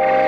Thank you.